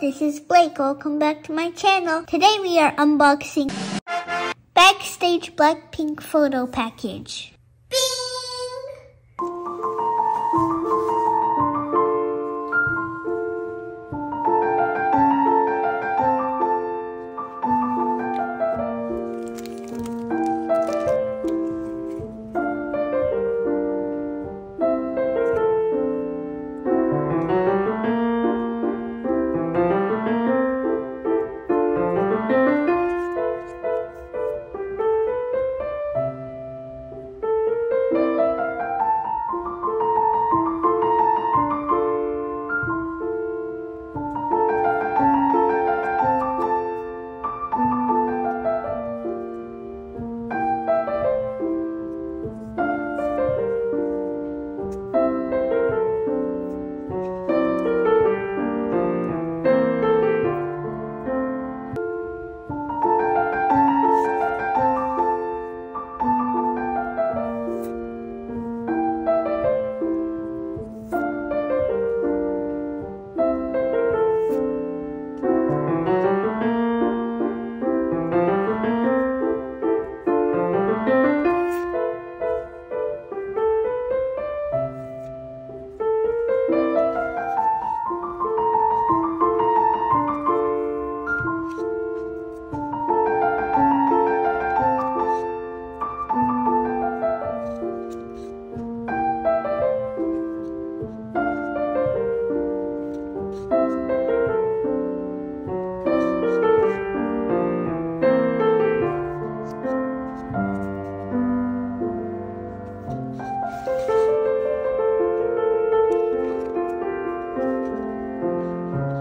this is Blake. Welcome back to my channel. Today we are unboxing Backstage Blackpink photo package.